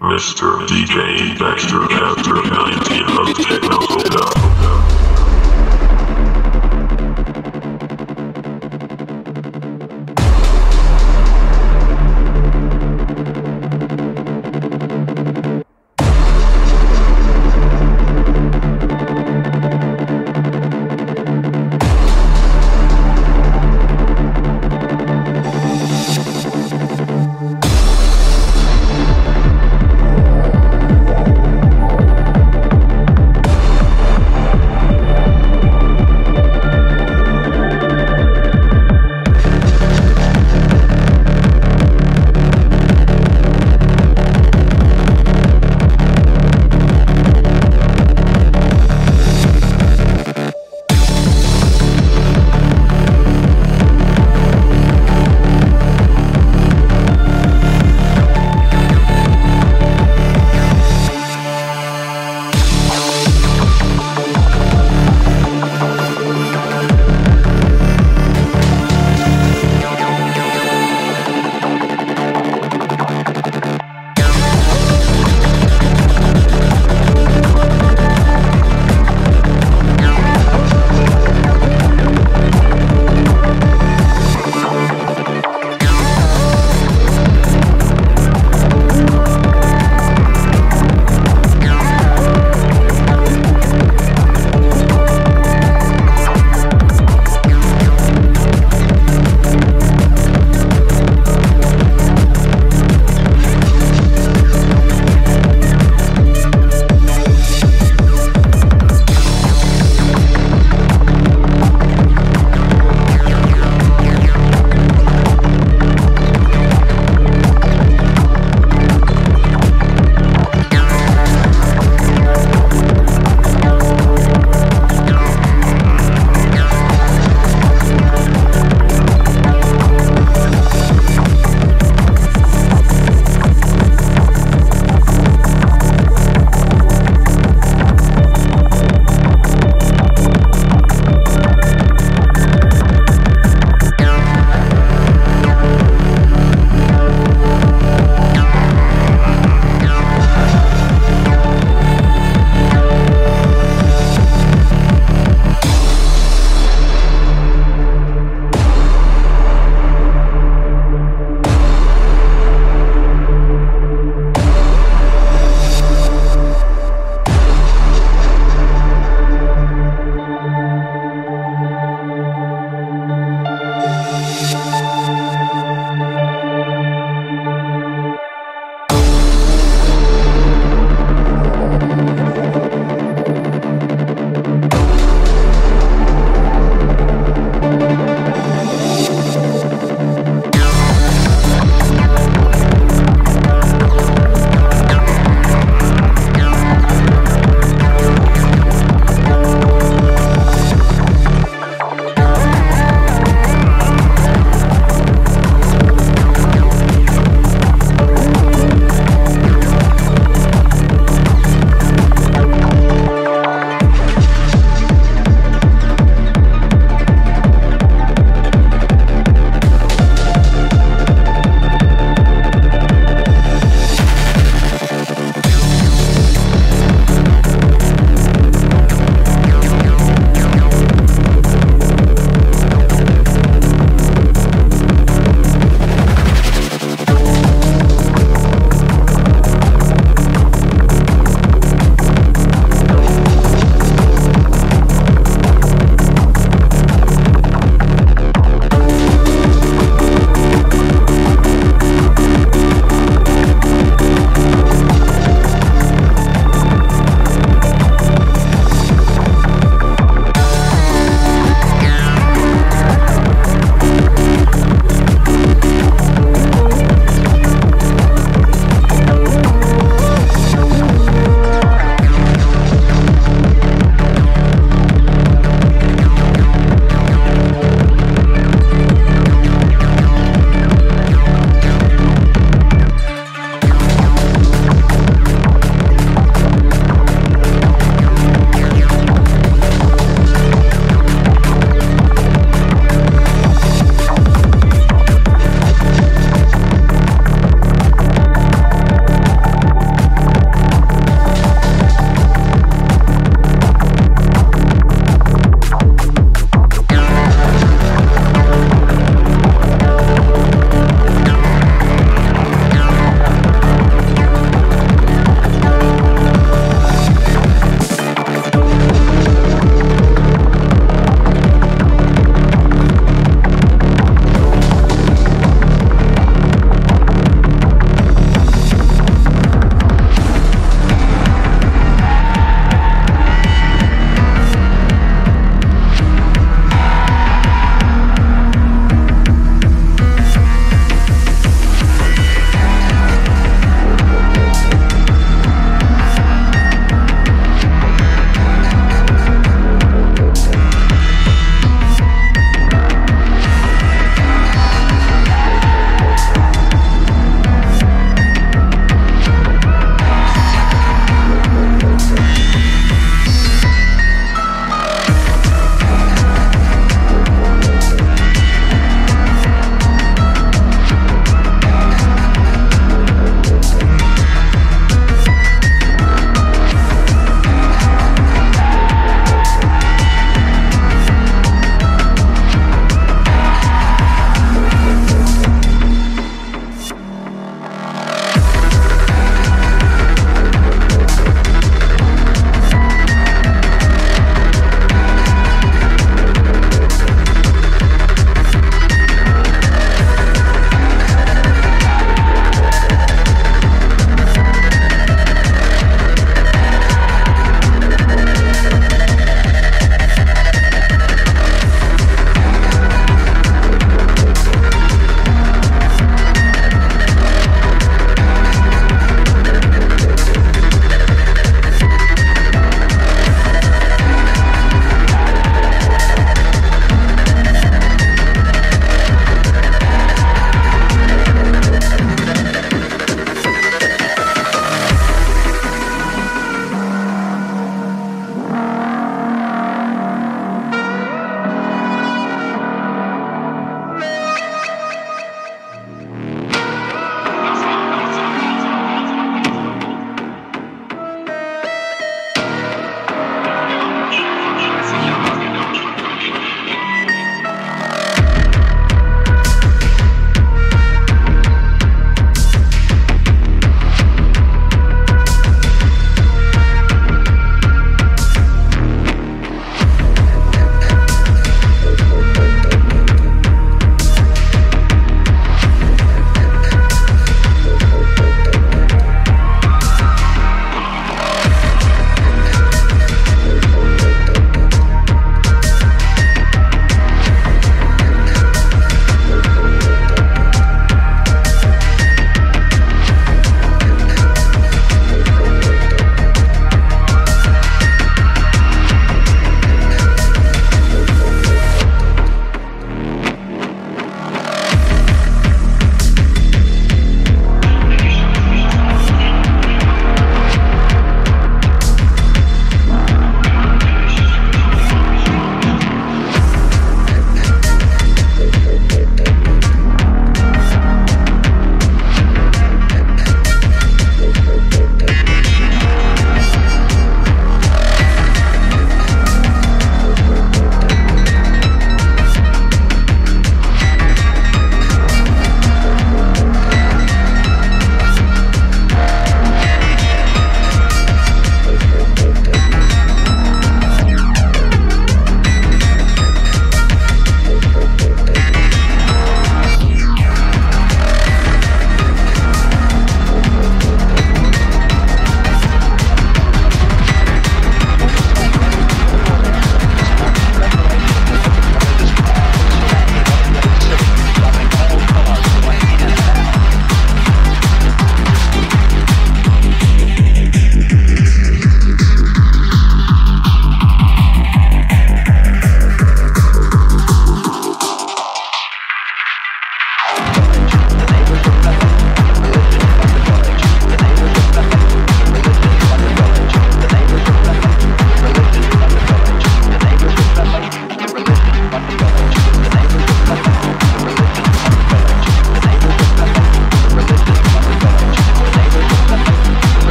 Mr. DJ Baxxter after 19 of Techno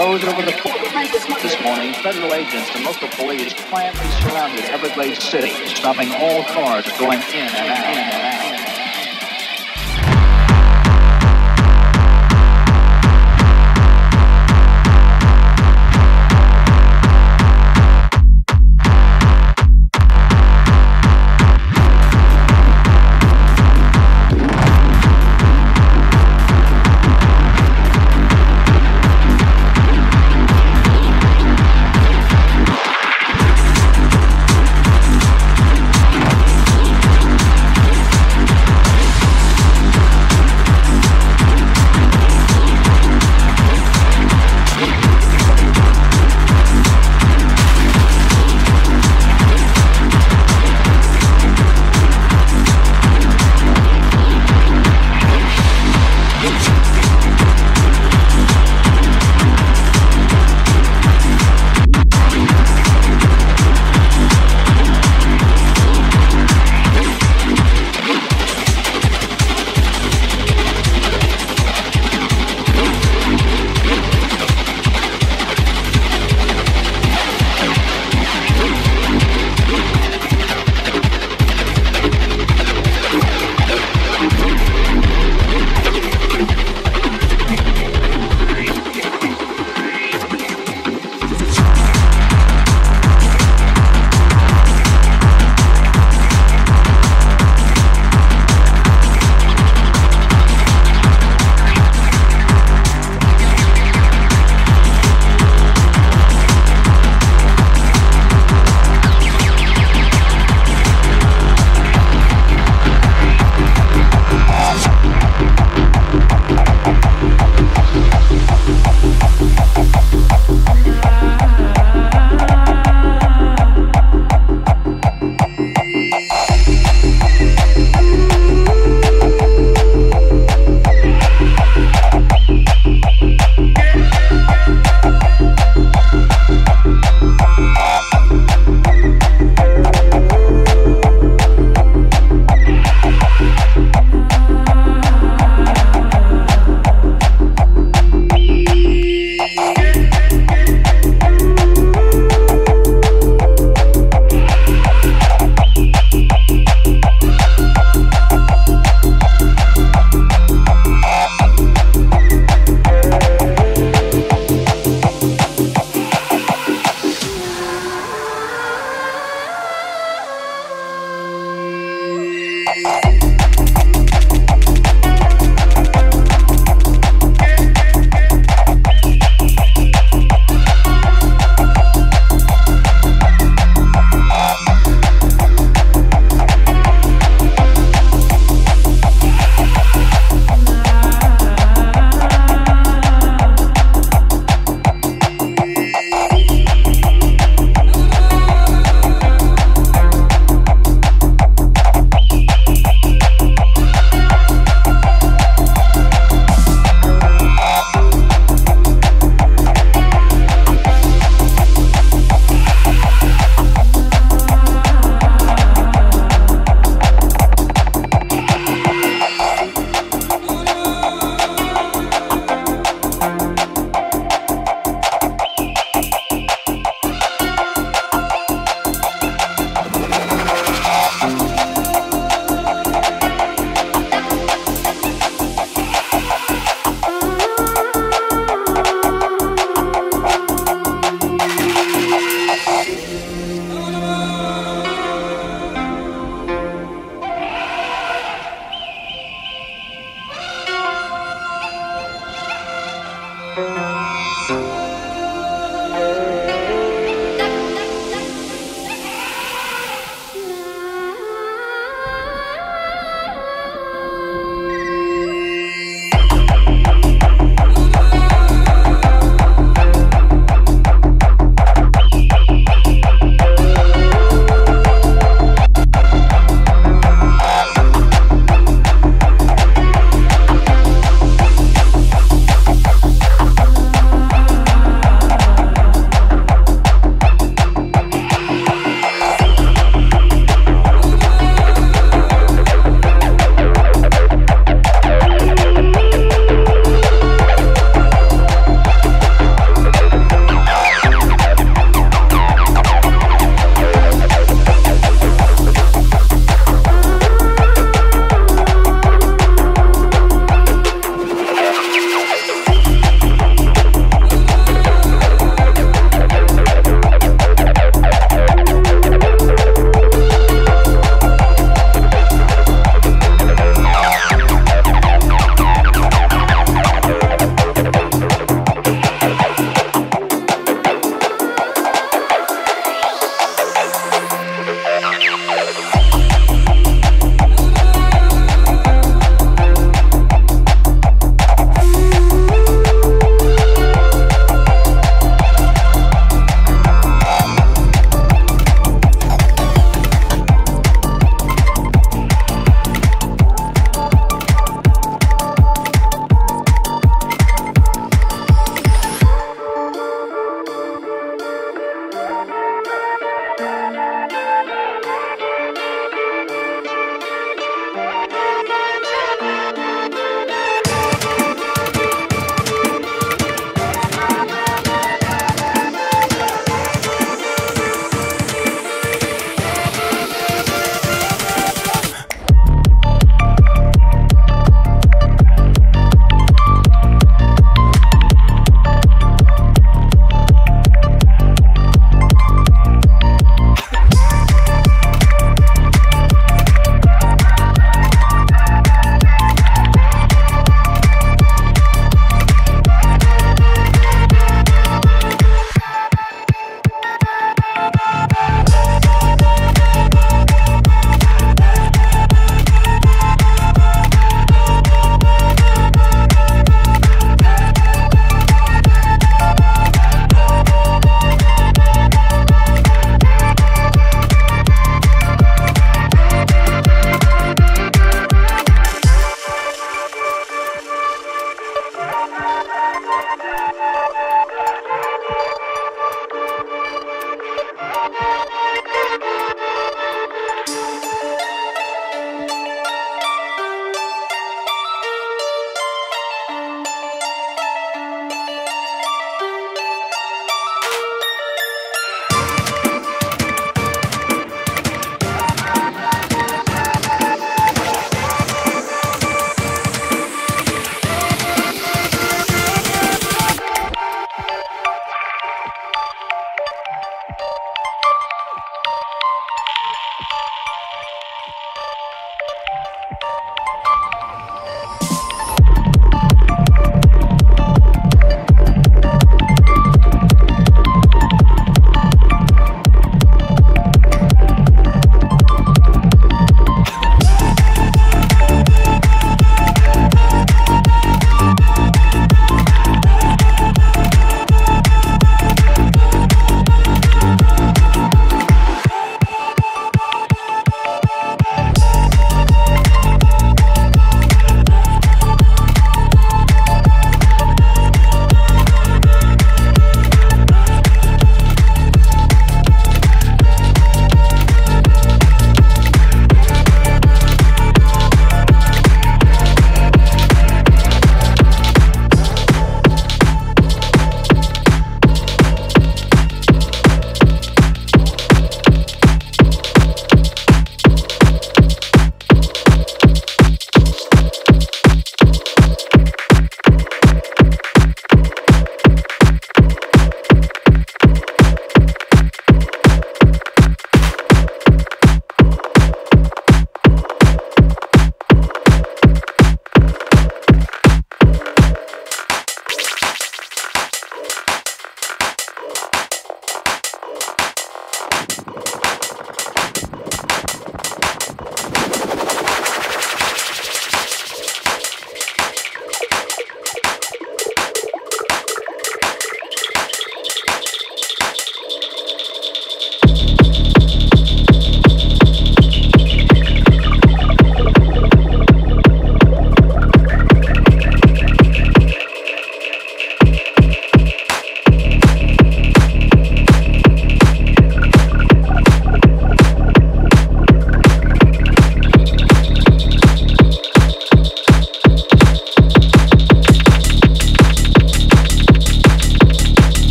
over the. This morning, federal agents and local police quietly surrounded Everglades City, stopping all cars going in and out. In and out.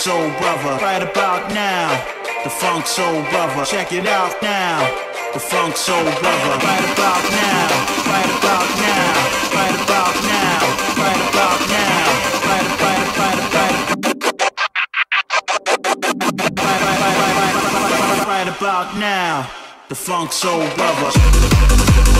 Soul Brother, right about now. The Funk Soul Brother, check it out now. The Funk Soul Brother, right about now. Right about now. Right about now. Right about now. Right, right, right, right. Right, about now. The Funk Soul Brother.